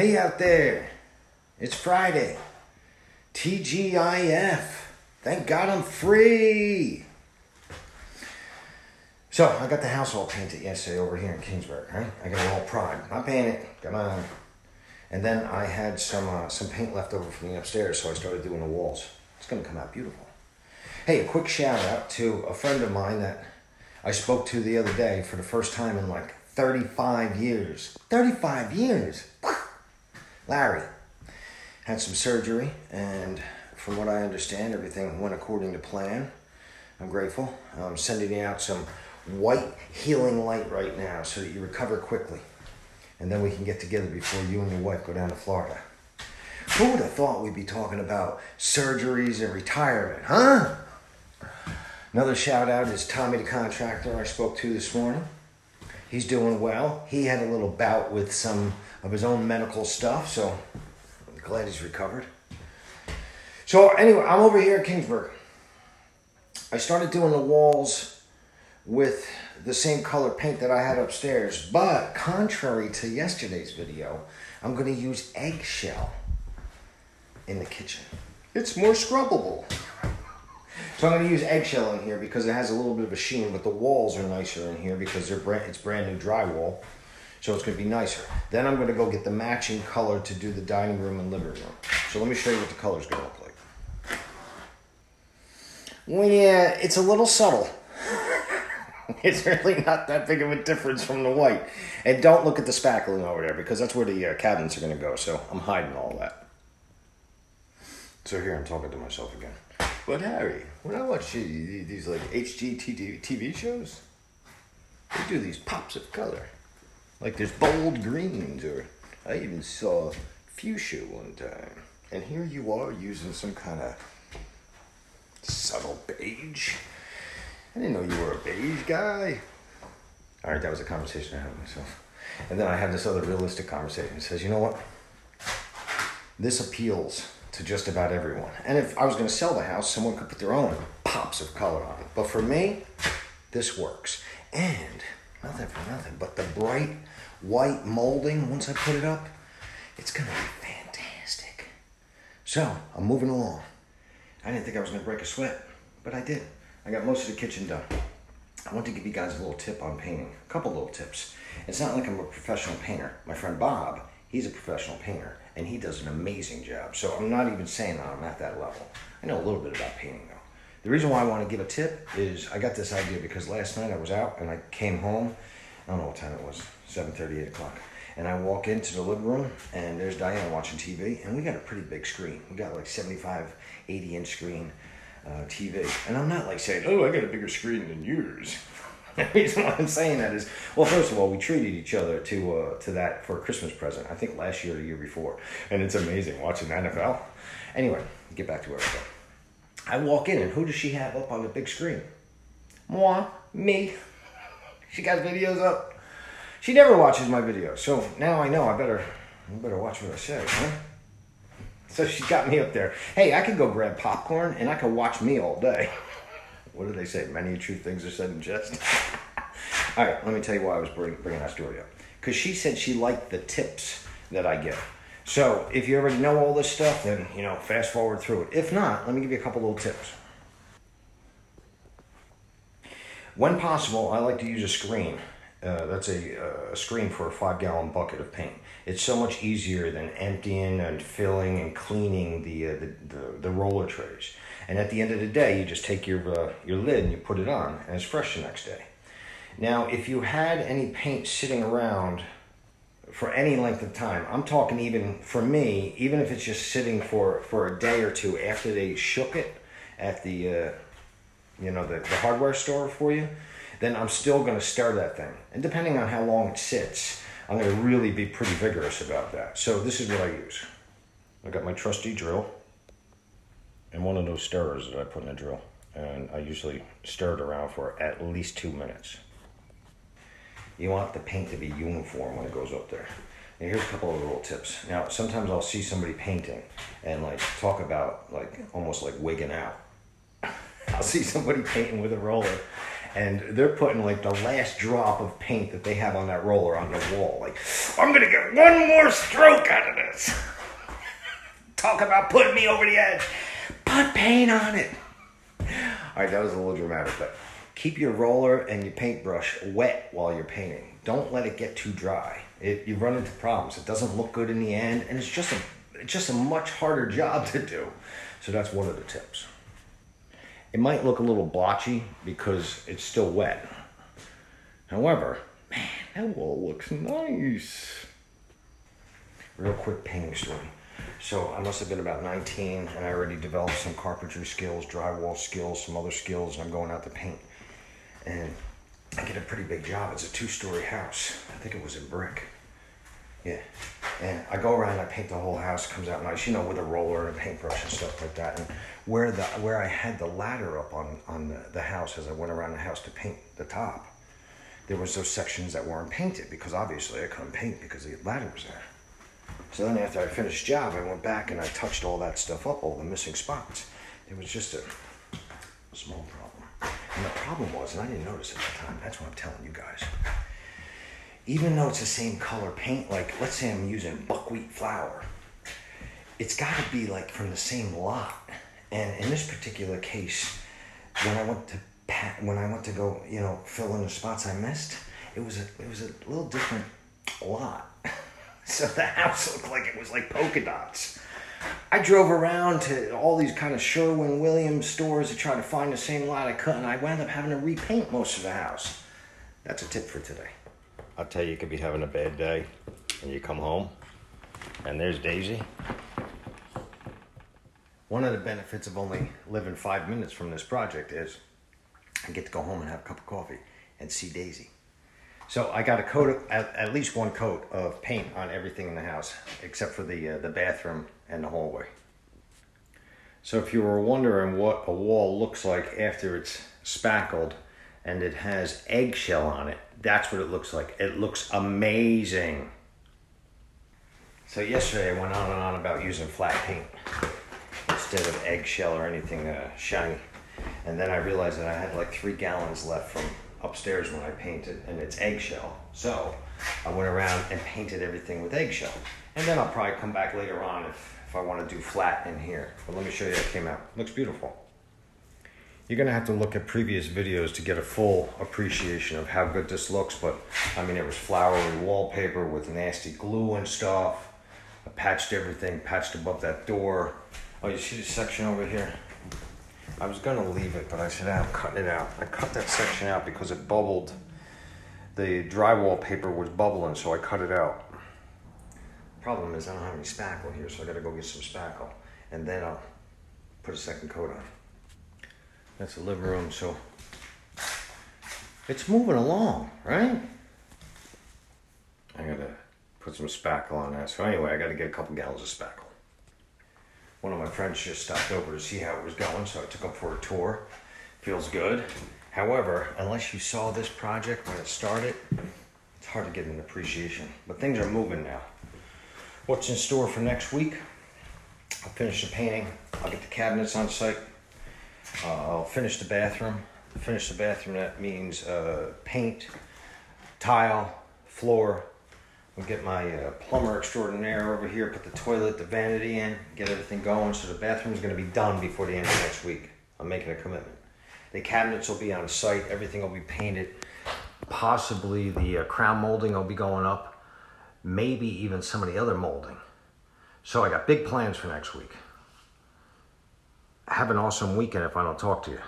Hey out there, it's Friday. TGIF. Thank God I'm free. So I got the house all painted yesterday over here in Kingsburg, right? I got it all primed. I painted, come on. And then I had some uh, some paint left over from the upstairs, so I started doing the walls. It's gonna come out beautiful. Hey, a quick shout out to a friend of mine that I spoke to the other day for the first time in like 35 years. 35 years! Larry had some surgery, and from what I understand, everything went according to plan. I'm grateful. I'm sending you out some white healing light right now so that you recover quickly. And then we can get together before you and your wife go down to Florida. Who would have thought we'd be talking about surgeries and retirement, huh? Another shout out is Tommy the contractor I spoke to this morning. He's doing well. He had a little bout with some of his own medical stuff, so I'm glad he's recovered. So anyway, I'm over here at Kingsburg. I started doing the walls with the same color paint that I had upstairs, but contrary to yesterday's video, I'm going to use eggshell in the kitchen. It's more scrubbable. So I'm going to use eggshell in here because it has a little bit of a sheen, but the walls are nicer in here because they're brand, it's brand new drywall. So it's going to be nicer. Then I'm going to go get the matching color to do the dining room and living room. So let me show you what the color's going to look like. Well, yeah, it's a little subtle. it's really not that big of a difference from the white. And don't look at the spackling over there because that's where the uh, cabinets are going to go. So I'm hiding all that. So here I'm talking to myself again. But Harry, when I watch these like HGTV TV shows, they do these pops of color. Like there's bold greens, or I even saw fuchsia one time. And here you are using some kind of subtle beige. I didn't know you were a beige guy. All right, that was a conversation I had with myself. And then I had this other realistic conversation. It says, you know what? This appeals to just about everyone. And if I was going to sell the house, someone could put their own pops of color on it. But for me, this works. And nothing for nothing, but the bright white molding, once I put it up, it's going to be fantastic. So I'm moving along. I didn't think I was going to break a sweat, but I did. I got most of the kitchen done. I want to give you guys a little tip on painting. A couple little tips. It's not like I'm a professional painter. My friend Bob, he's a professional painter and he does an amazing job. So I'm not even saying that I'm at that level. I know a little bit about painting though. The reason why I want to give a tip is I got this idea because last night I was out and I came home. I don't know what time it was, 7:30, 8 o'clock. And I walk into the living room and there's Diana watching TV and we got a pretty big screen. We got like 75, 80 inch screen uh, TV. And I'm not like saying, oh, I got a bigger screen than yours. the reason why I'm saying that is, well, first of all, we treated each other to uh, to that for a Christmas present. I think last year or the year before, and it's amazing watching the NFL. Anyway, get back to where. I walk in, and who does she have up on the big screen? Moi, me. She got videos up. She never watches my videos, so now I know I better I better watch what I say, huh? So she got me up there. Hey, I could go grab popcorn and I could watch me all day. what do they say? Many true things are said in jest. All right, let me tell you why I was bring, bringing that story up. Because she said she liked the tips that I give. So if you already know all this stuff, then you know, fast forward through it. If not, let me give you a couple little tips. When possible, I like to use a screen. Uh, that's a, a screen for a five gallon bucket of paint. It's so much easier than emptying and filling and cleaning the, uh, the, the, the, roller trays. And at the end of the day, you just take your, uh, your lid and you put it on, and it's fresh the next day. Now, if you had any paint sitting around for any length of time, I'm talking even for me, even if it's just sitting for, for a day or two after they shook it at the, uh, you know, the, the hardware store for you, then I'm still going to stir that thing. And depending on how long it sits, I'm going to really be pretty vigorous about that. So this is what I use. I got my trusty drill and one of those stirrers that I put in the drill. And I usually stir it around for at least two minutes. You want the paint to be uniform when it goes up there. Here's a couple of little tips. Now, sometimes I'll see somebody painting and like talk about like almost like wigging out. I'll see somebody painting with a roller and they're putting like the last drop of paint that they have on that roller on the wall. Like, I'm gonna get one more stroke out of this. Talk about putting me over the edge. Put paint on it. All right, that was a little dramatic, but keep your roller and your paintbrush wet while you're painting. Don't let it get too dry. It, you run into problems. It doesn't look good in the end, and it's just a it's just a much harder job to do. So that's one of the tips. It might look a little blotchy because it's still wet. However, man, that wall looks nice. Real quick painting story. So I must have been about 19 and I already developed some carpentry skills, drywall skills, some other skills, and I'm going out to paint. And I get a pretty big job. It's a two-story house. I think it was in brick. Yeah. And I go around, I paint the whole house, comes out nice, you know, with a roller and a paintbrush and stuff like that. And where the where I had the ladder up on, on the, the house as I went around the house to paint the top, there was those sections that weren't painted because obviously I couldn't paint because the ladder was there. So then after I finished job, I went back and I touched all that stuff up, all the missing spots. It was just a small problem. And the problem was, and I didn't notice at the time, that's what I'm telling you guys even though it's the same color paint, like let's say I'm using buckwheat flour, it's got to be like from the same lot. And in this particular case, when I went to pat, when I went to go, you know, fill in the spots I missed, it was a it was a little different lot. so the house looked like it was like polka dots. I drove around to all these kind of Sherwin Williams stores to try to find the same lot I couldn't. I wound up having to repaint most of the house. That's a tip for today. I'll tell you, you could be having a bad day and you come home and there's Daisy. One of the benefits of only living five minutes from this project is I get to go home and have a cup of coffee and see Daisy. So I got a coat, of, at, at least one coat of paint on everything in the house, except for the uh, the bathroom and the hallway. So if you were wondering what a wall looks like after it's spackled and it has eggshell on it, that's what it looks like. It looks amazing. So yesterday I went on and on about using flat paint instead of eggshell or anything uh, shiny. And then I realized that I had like three gallons left from upstairs when I painted and it's eggshell. So I went around and painted everything with eggshell. And then I'll probably come back later on if, if I want to do flat in here. But let me show you how it came out. Looks beautiful. You're gonna have to look at previous videos to get a full appreciation of how good this looks, but I mean, it was flowery wallpaper with nasty glue and stuff. I patched everything, patched above that door. Oh, you see the section over here? I was gonna leave it, but I said, ah, I'm cutting it out. I cut that section out because it bubbled. The drywall paper was bubbling, so I cut it out. Problem is, I don't have any spackle here, so I gotta go get some spackle. And then I'll put a second coat on. That's the living room, so it's moving along, right? I gotta put some spackle on that. So anyway, I gotta get a couple gallons of spackle. One of my friends just stopped over to see how it was going, so I took him for a tour. Feels good. However, unless you saw this project when it started, it's hard to get an appreciation. But things are moving now. What's in store for next week? I'll finish the painting. I'll get the cabinets on site. Uh, I'll finish the bathroom. Finish the bathroom, that means uh, paint, tile, floor. I'll get my uh, plumber extraordinaire over here, put the toilet, the vanity in, get everything going. So the bathroom's gonna be done before the end of next week. I'm making a commitment. The cabinets will be on site, everything will be painted. Possibly the uh, crown molding will be going up, maybe even some of the other molding. So I got big plans for next week have an awesome weekend if I don't talk to you.